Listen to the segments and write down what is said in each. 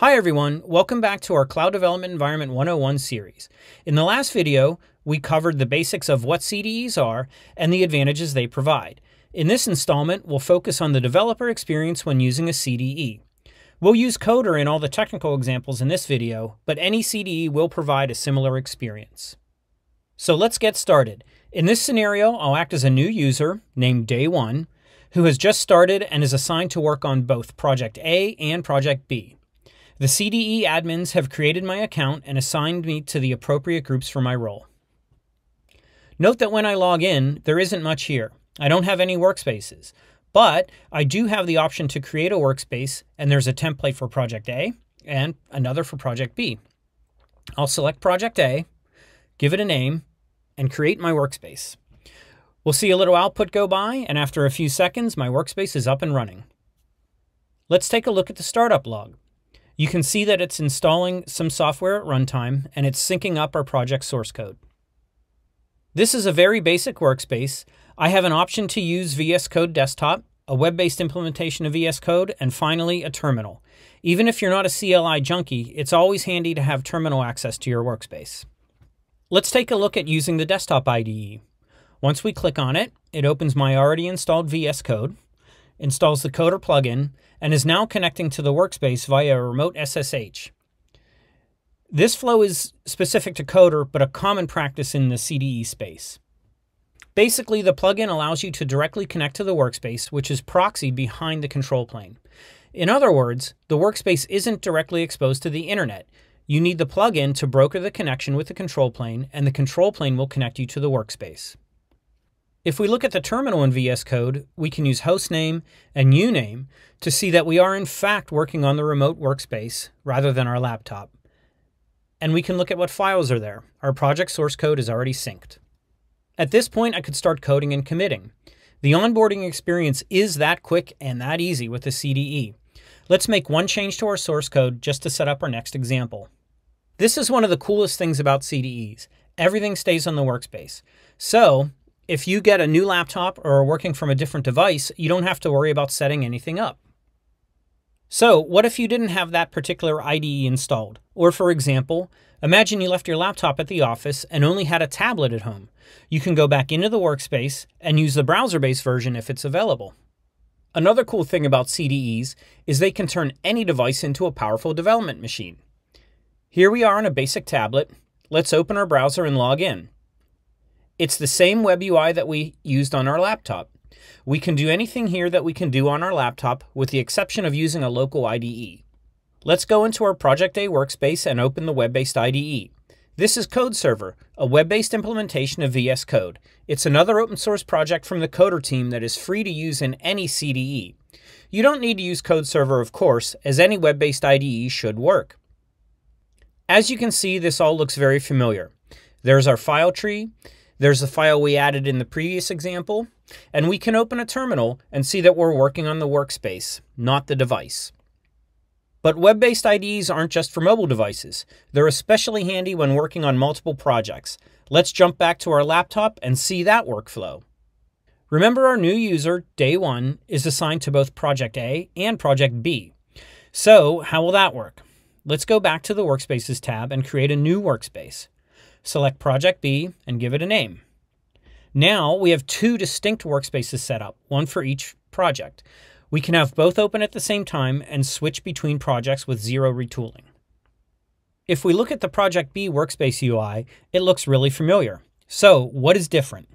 Hi everyone, welcome back to our Cloud Development Environment 101 series. In the last video, we covered the basics of what CDEs are and the advantages they provide. In this installment, we'll focus on the developer experience when using a CDE. We'll use Coder in all the technical examples in this video, but any CDE will provide a similar experience. So let's get started. In this scenario, I'll act as a new user named Day1 who has just started and is assigned to work on both Project A and Project B. The CDE admins have created my account and assigned me to the appropriate groups for my role. Note that when I log in, there isn't much here. I don't have any workspaces, but I do have the option to create a workspace and there's a template for Project A and another for Project B. I'll select Project A, give it a name, and create my workspace. We'll see a little output go by, and after a few seconds, my workspace is up and running. Let's take a look at the startup log. You can see that it's installing some software at runtime and it's syncing up our project source code. This is a very basic workspace. I have an option to use VS Code Desktop, a web-based implementation of VS Code, and finally a terminal. Even if you're not a CLI junkie, it's always handy to have terminal access to your workspace. Let's take a look at using the desktop IDE. Once we click on it, it opens my already installed VS Code, installs the Coder plugin, and is now connecting to the workspace via a remote SSH. This flow is specific to Coder, but a common practice in the CDE space. Basically, the plugin allows you to directly connect to the workspace, which is proxied behind the control plane. In other words, the workspace isn't directly exposed to the internet. You need the plugin to broker the connection with the control plane, and the control plane will connect you to the workspace. If we look at the terminal in VS Code, we can use hostname and uname to see that we are in fact working on the remote workspace rather than our laptop. And we can look at what files are there. Our project source code is already synced. At this point, I could start coding and committing. The onboarding experience is that quick and that easy with the CDE. Let's make one change to our source code just to set up our next example. This is one of the coolest things about CDEs. Everything stays on the workspace. So if you get a new laptop or are working from a different device, you don't have to worry about setting anything up. So, what if you didn't have that particular IDE installed? Or, for example, imagine you left your laptop at the office and only had a tablet at home. You can go back into the workspace and use the browser based version if it's available. Another cool thing about CDEs is they can turn any device into a powerful development machine. Here we are on a basic tablet. Let's open our browser and log in. It's the same web UI that we used on our laptop. We can do anything here that we can do on our laptop with the exception of using a local IDE. Let's go into our Project A workspace and open the web-based IDE. This is CodeServer, a web-based implementation of VS Code. It's another open source project from the Coder team that is free to use in any CDE. You don't need to use CodeServer, of course, as any web-based IDE should work. As you can see, this all looks very familiar. There's our file tree, there's the file we added in the previous example, and we can open a terminal and see that we're working on the workspace, not the device. But web-based IDEs aren't just for mobile devices. They're especially handy when working on multiple projects. Let's jump back to our laptop and see that workflow. Remember our new user, day one, is assigned to both Project A and Project B. So how will that work? Let's go back to the Workspaces tab and create a new workspace select Project B, and give it a name. Now we have two distinct workspaces set up, one for each project. We can have both open at the same time and switch between projects with zero retooling. If we look at the Project B workspace UI, it looks really familiar. So what is different?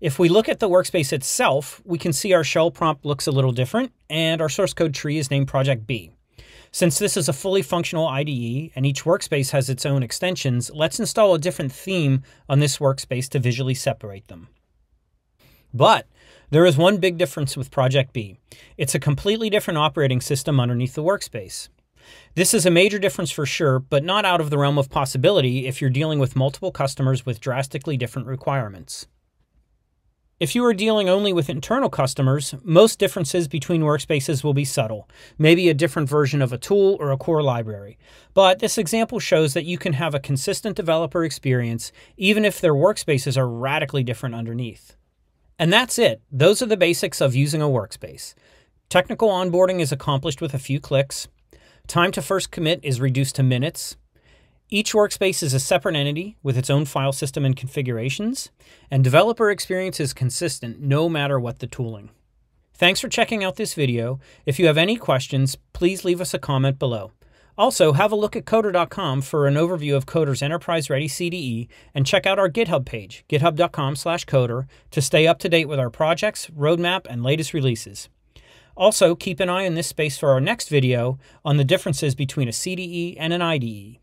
If we look at the workspace itself, we can see our shell prompt looks a little different, and our source code tree is named Project B. Since this is a fully functional IDE and each workspace has its own extensions, let's install a different theme on this workspace to visually separate them. But there is one big difference with Project B. It's a completely different operating system underneath the workspace. This is a major difference for sure, but not out of the realm of possibility if you're dealing with multiple customers with drastically different requirements. If you are dealing only with internal customers, most differences between workspaces will be subtle, maybe a different version of a tool or a core library. But this example shows that you can have a consistent developer experience even if their workspaces are radically different underneath. And that's it. Those are the basics of using a workspace. Technical onboarding is accomplished with a few clicks. Time to first commit is reduced to minutes. Each workspace is a separate entity with its own file system and configurations, and developer experience is consistent no matter what the tooling. Thanks for checking out this video. If you have any questions, please leave us a comment below. Also, have a look at coder.com for an overview of Coder's Enterprise Ready CDE and check out our GitHub page, github.com slash coder, to stay up to date with our projects, roadmap, and latest releases. Also, keep an eye on this space for our next video on the differences between a CDE and an IDE.